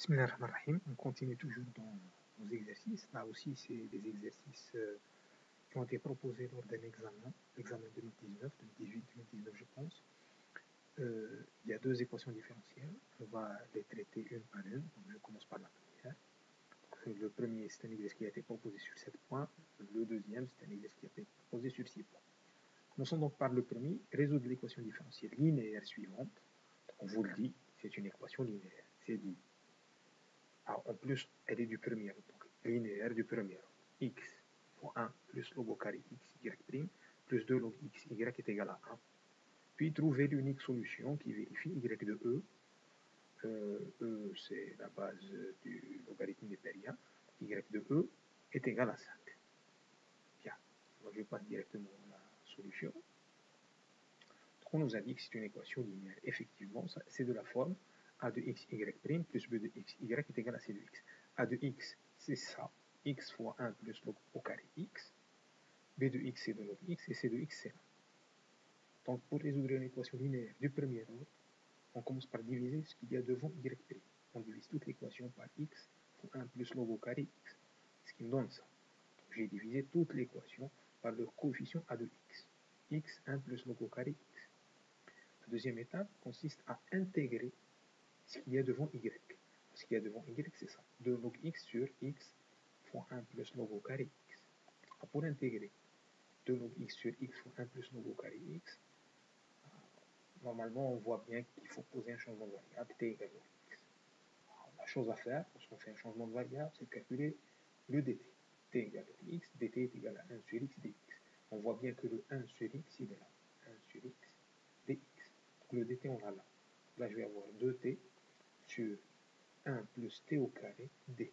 Bismillahirrahmanirrahim. On continue toujours dans nos exercices. Là aussi, c'est des exercices euh, qui ont été proposés lors d'un examen, l'examen 2019, 2018, 2019, je pense. Euh, il y a deux équations différentielles. On va les traiter une par une. je commence par la première. le premier, c'est un exercice qui a été proposé sur 7 points. Le deuxième, c'est un exercice qui a été proposé sur 6 points. Commençons donc par le premier. Résoudre l'équation différentielle linéaire suivante. on vous le dit, c'est une équation linéaire. C'est dit en plus, elle est du premier donc linéaire du premier x fois 1 plus log au carré x, y prime, plus 2 log x, y est égal à 1. Puis trouver l'unique solution qui vérifie y de e. Euh, e, c'est la base du logarithme népérien. y de e est égal à 5. Bien, donc je passe directement la solution. On nous dit que c'est une équation linéaire. Effectivement, c'est de la forme a de x, y plus b de x, y est égal à c de x. a de x, c'est ça, x fois 1 plus log au carré x. b de x, c'est de log x, et c de x, c'est 1. Donc, pour résoudre une équation linéaire du premier ordre, on commence par diviser ce qu'il y a devant y. On divise toute l'équation par x fois 1 plus log au carré x, ce qui me donne ça. J'ai divisé toute l'équation par le coefficient a de x. x 1 plus log au carré x. La deuxième étape consiste à intégrer ce qu'il y a devant y. Ce qu'il y a devant y, c'est ça. 2 log x sur x fois 1 plus log au carré x. pour intégrer 2 log x sur x fois 1 plus log au carré x, normalement on voit bien qu'il faut poser un changement de variable t égale x. la chose à faire, lorsqu'on fait un changement de variable, c'est de calculer le dt. t égale x, dt est égal à 1 sur x dx. On voit bien que le 1 sur x, il est là. 1 sur x dx. Donc le dt, on l'a là. Là, je vais avoir 2t sur 1 plus t au carré dt.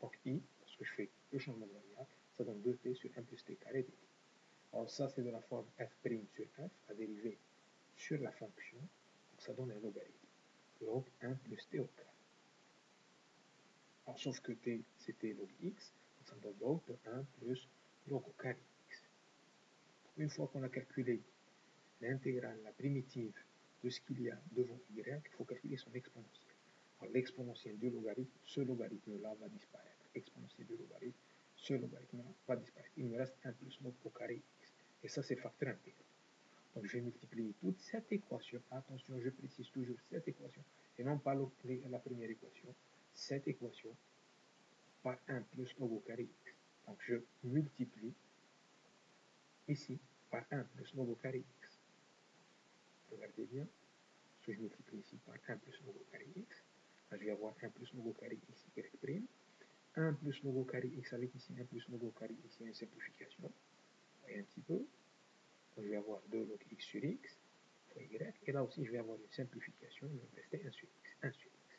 Donc i, parce que je fais le changement de variable, ça donne 2t sur 1 plus t carré dt. Alors ça, c'est de la forme f' sur f à dériver sur la fonction. Donc ça donne un logarithme. Log 1 plus t au carré. Alors, sauf que t, c'était log x, donc ça donne log de 1 plus log au carré x. Une fois qu'on a calculé l'intégrale, la primitive de ce qu'il y a devant y, il faut calculer son exponentiel. Alors l'exponentiel du logarithme, ce logarithme-là va disparaître. Exponentiel du logarithme, ce logarithme-là va disparaître. Il me reste 1 plus log au carré x. Et ça, c'est facteur intégral. Donc je vais multiplier toute cette équation. Attention, je précise toujours cette équation. Et non pas la première équation. Cette équation par 1 plus log au carré x. Donc je multiplie ici par 1 plus log au carré x. Regardez bien. Si je multiplie ici par 1 plus log au carré x, là, je vais avoir 1 plus log au carré x, y prime. 1 plus log au carré x avec ici 1 plus log au carré x, une simplification. Voyez un petit peu? Donc, je vais avoir 2 log x sur x fois y. Et là aussi, je vais avoir une simplification. Il va me rester 1 sur x. 1 sur x.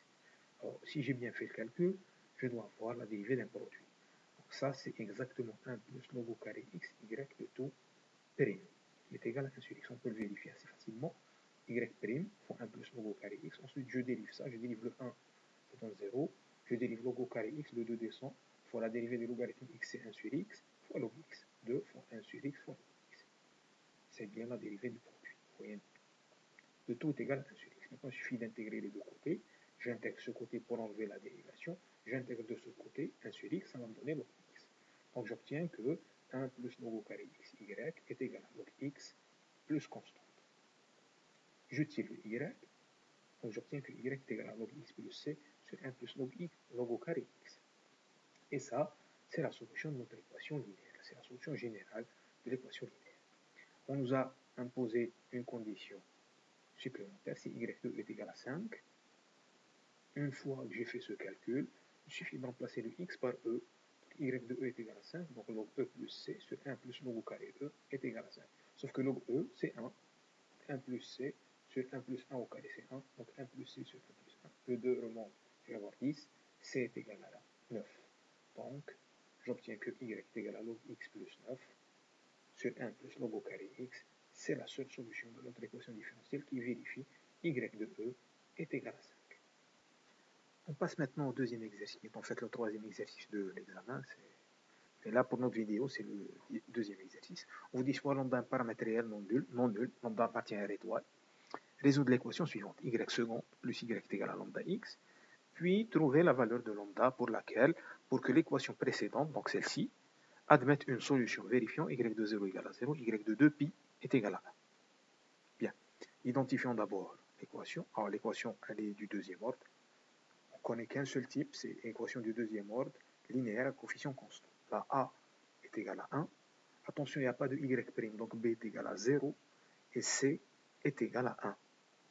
Alors, si j'ai bien fait le calcul, je dois avoir la dérivée d'un produit. Donc ça, c'est exactement 1 plus log au carré x, y de tout prime est égal à 1 sur x. On peut le vérifier assez facilement. y' fois 1 plus log au carré x. Ensuite, je dérive ça. Je dérive le 1, ça donne 0. Je dérive log au carré x, le 2 descend. Fois la dérivée de logarithme x, c'est 1 sur x, fois log x. 2 fois 1 sur x fois log x. C'est bien la dérivée du produit. Vous Le tout est égal à 1 sur x. Maintenant, il suffit d'intégrer les deux côtés. J'intègre ce côté pour enlever la dérivation. J'intègre de ce côté 1 sur x, ça va me donner log x. Donc j'obtiens que 1 plus log au carré x, y est égal à log x plus constante. Je tire le y, donc j'obtiens que y est égal à log x plus c sur 1 plus log x, log carré x. Et ça, c'est la solution de notre équation linéaire. C'est la solution générale de l'équation linéaire. On nous a imposé une condition supplémentaire, si y2 est égal à 5. Une fois que j'ai fait ce calcul, il suffit de remplacer le x par e y de e est égal à 5, donc log e plus c sur 1 plus log au carré e est égal à 5. Sauf que log e, c'est 1. 1 plus c sur 1 plus 1 au carré, c'est 1. Donc 1 plus c sur 1 plus 1. Le 2 remonte, je vais avoir 10. c est égal à 9. Donc, j'obtiens que y est égal à log x plus 9 sur 1 plus log au carré x. C'est la seule solution de notre équation différentielle qui vérifie y de e est égal à 5. On passe maintenant au deuxième exercice, en fait le troisième exercice de l'examen. Et là, pour notre vidéo, c'est le deuxième exercice. On vous dit soit lambda un paramètre réel non nul, non nul, lambda appartient à R étoile. Résoudre l'équation suivante. y second plus y est égal à lambda x. puis trouver la valeur de lambda pour laquelle, pour que l'équation précédente, donc celle-ci, admette une solution vérifiant y de 0 égale à 0, y de 2pi est égal à 1. Bien, identifions d'abord l'équation. Alors l'équation, elle est du deuxième ordre. On connaît qu'un seul type, c'est l'équation du deuxième ordre, linéaire à coefficient constant. La a est égal à 1. Attention, il n'y a pas de y', donc b est égal à 0 et c est égal à 1.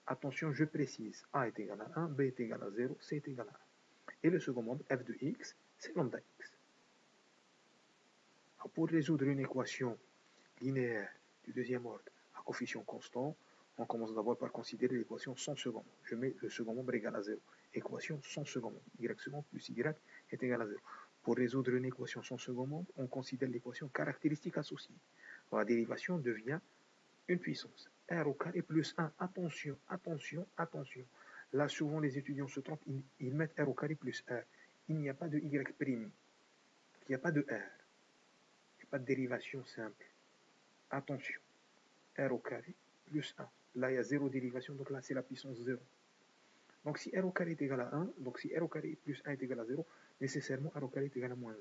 Attention, je précise, a est égal à 1, b est égal à 0, c est égal à 1. Et le second monde, f de x, c'est lambda x. pour résoudre une équation linéaire du deuxième ordre à coefficient constant, on commence d'abord par considérer l'équation sans second monde. Je mets le second membre égal à 0. Équation sans second y second plus y est égal à 0. Pour résoudre une équation sans second membre, on considère l'équation caractéristique associée. La dérivation devient une puissance. R au carré plus 1. Attention, attention, attention. Là, souvent, les étudiants se trompent. Ils, mettent R au carré plus R. Il n'y a pas de Y'. Il n'y a pas de R. Il n'y a pas de dérivation simple. Attention. R au carré plus 1. Là, il y a zéro dérivation. Donc là, c'est la puissance 0. Donc si R au carré est égal à 1, donc si R au carré plus 1 est égal à 0, nécessairement R au carré est égal à moins 1.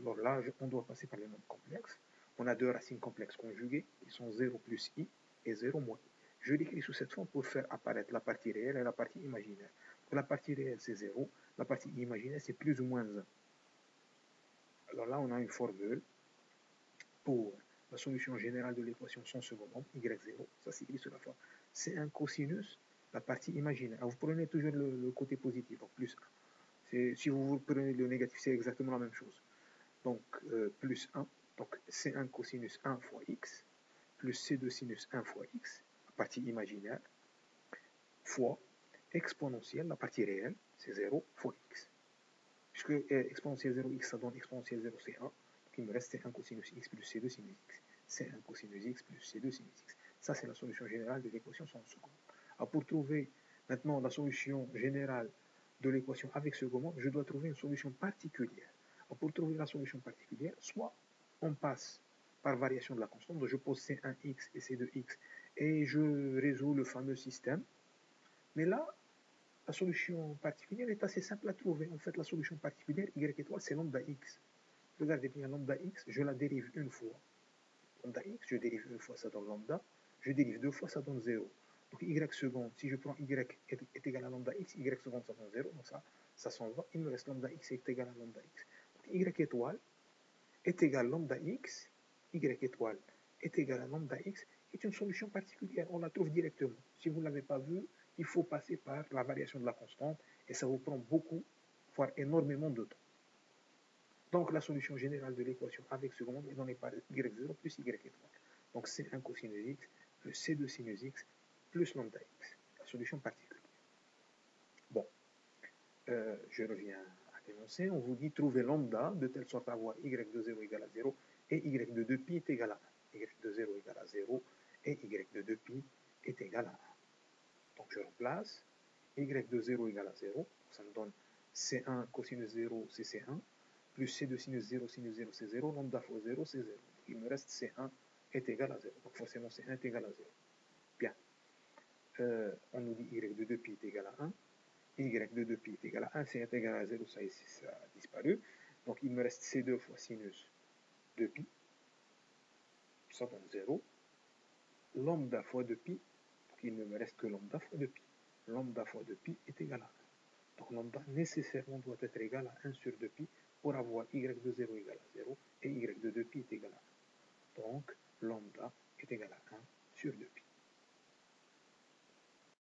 Alors là, on doit passer par les nombres complexes. On a deux racines complexes conjuguées qui sont 0 plus i et 0 moins i. Je l'écris sous cette forme pour faire apparaître la partie réelle et la partie imaginaire. la partie réelle, c'est 0. La partie imaginaire, c'est plus ou moins 1. Alors là, on a une formule pour la solution générale de l'équation sans second nombre, y0. Ça s'écrit sous la forme. C'est un cosinus, la partie imaginaire. vous prenez toujours le, côté positif, donc plus 1. Si vous prenez le négatif, c'est exactement la même chose. Donc, euh, plus 1. Donc, C1 cosinus 1 fois x, plus C2 sinus 1 fois x, la partie imaginaire, fois exponentielle, la partie réelle, c'est 0 fois x. Puisque euh, exponentielle 0x, ça donne exponentielle 0, c'est 1. Donc, il me reste C1 cosinus x plus C2 sinus x. C1 cosinus x plus C2 sinus x. Ça, c'est la solution générale de l'équation sans second. Alors, pour trouver maintenant la solution générale de l'équation avec second je dois trouver une solution particulière. Alors, pour trouver la solution particulière, soit on passe par variation de la constante. Je pose C1x et C2x et je résous le fameux système. Mais là, la solution particulière est assez simple à trouver. En fait, la solution particulière, y étoile, c'est lambda x. Regardez bien, lambda x, je la dérive une fois. Lambda x, je dérive une fois, ça donne lambda. Je dérive deux fois, ça donne 0. Donc y seconde, si je prends y est, égal à lambda x, y seconde, ça donne 0. Donc ça, ça s'en va. Il me reste lambda x est égal à lambda x. Donc y étoile est égal à lambda x, y étoile est égal à lambda x, est une solution particulière. On la trouve directement. Si vous ne l'avez pas vu, il faut passer par la variation de la constante et ça vous prend beaucoup, voire énormément de temps. Donc la solution générale de l'équation avec seconde est donnée par y0 plus y étoile. Donc c'est 1 cosinus x plus c2 sinus x plus lambda x. La solution particulière. Bon, euh, je reviens on vous dit trouver lambda de telle sorte à avoir y de 0 égale à 0 et y de 2pi est égal à 1. y de 0 égale à 0 et y de 2pi est égal à 1. Donc je remplace y de 0 égale à 0, ça me donne c1 cosinus 0 c'est c1, plus c2 sinus 0 sinus 0 c'est 0, lambda fois 0 c'est 0. Il me reste c1 est égal à 0. Donc forcément c1 est égal à 0. Bien. On nous dit y de 2pi est égal à 1 y de 2pi est égal à 1, c'est égal à 0, ça, ça a disparu. Donc il me reste C2 fois sinus 2pi, ça donne 0. Lambda fois 2pi, donc il ne me reste que lambda fois 2pi. Lambda fois 2pi est égal à 1. Donc lambda nécessairement doit être égal à 1 sur 2pi pour avoir y de 0 égal à 0 et y de 2pi est égal à 1. Donc lambda